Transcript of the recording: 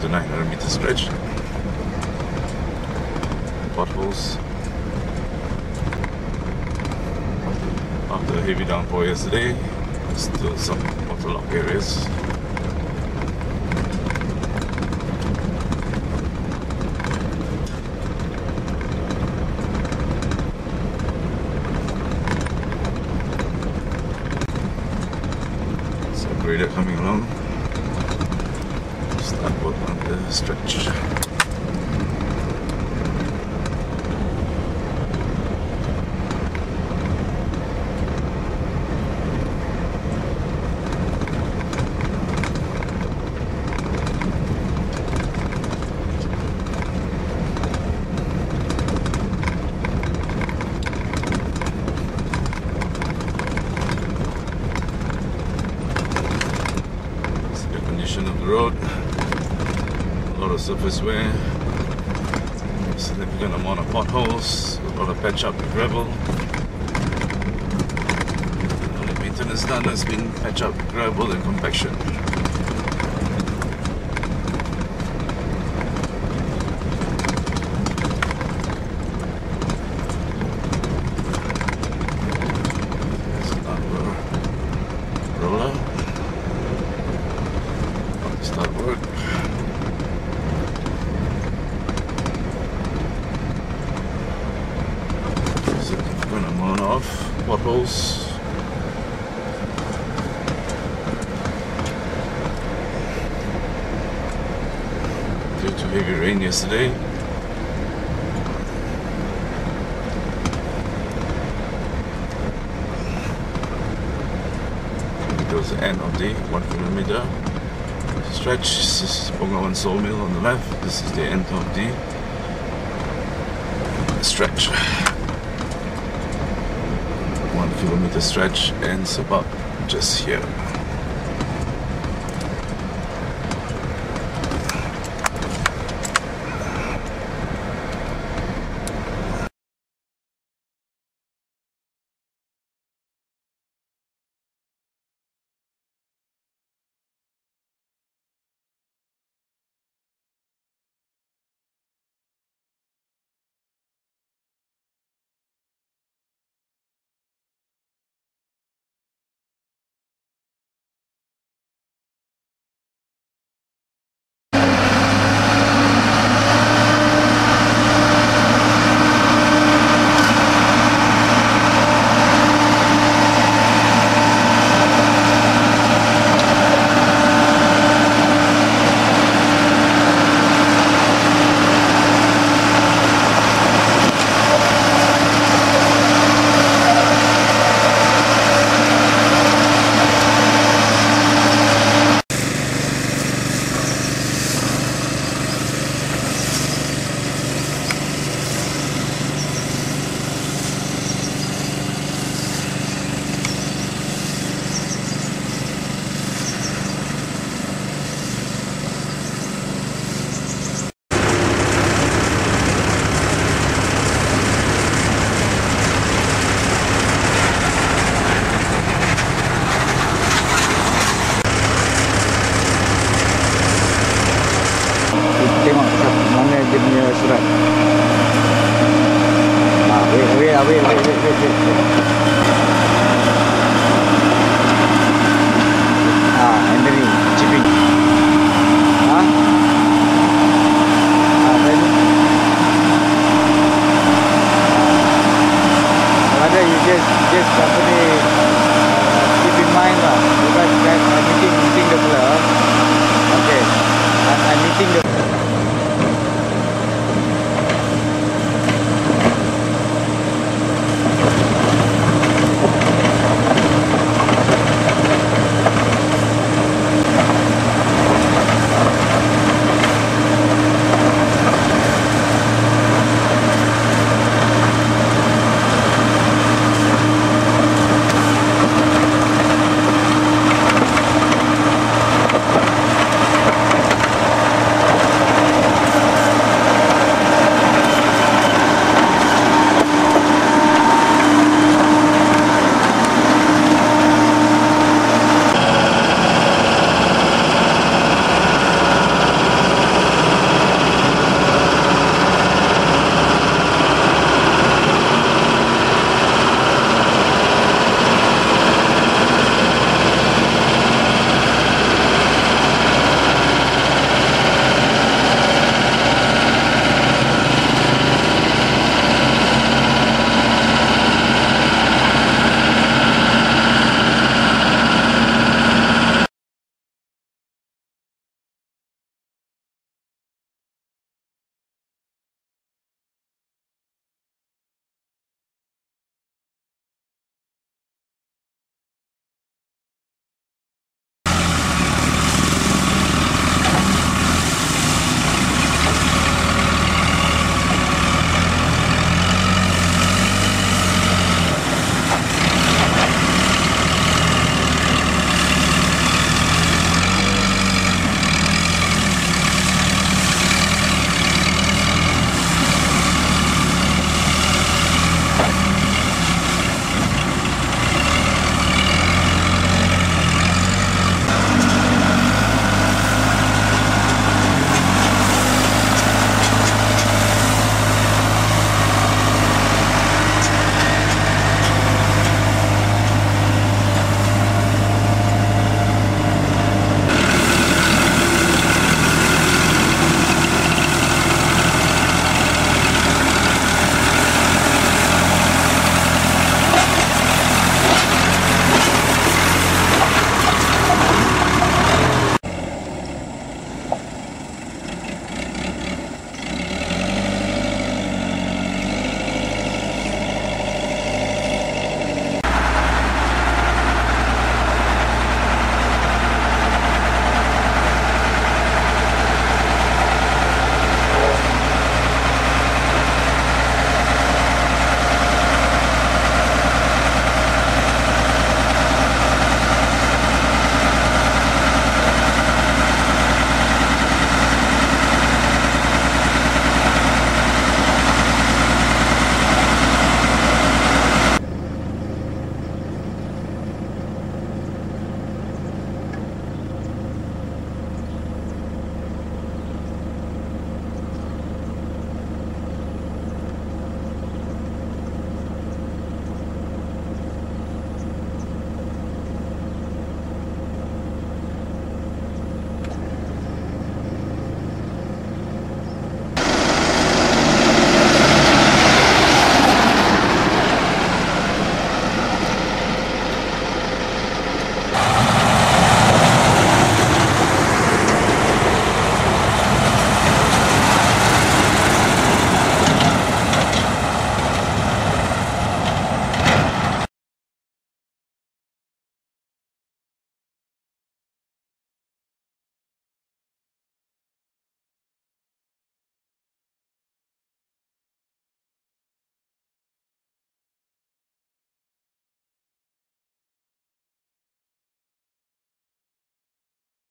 to 900 meter stretch. Potholes. After a heavy downpour yesterday, still some waterlogged areas. Some grader coming along. Start work on the. Condition of the road. A lot of surface wear. Significant amount of potholes. A lot of patch up with gravel. The only maintenance done has been patch up gravel and compaction. Roller. Start work. Significant amount of potholes. Due to heavy rain yesterday. It was the end of the one kilometer stretch. This is Bongawan Sawmill on the left. This is the end of the stretch. One kilometer stretch ends about just here.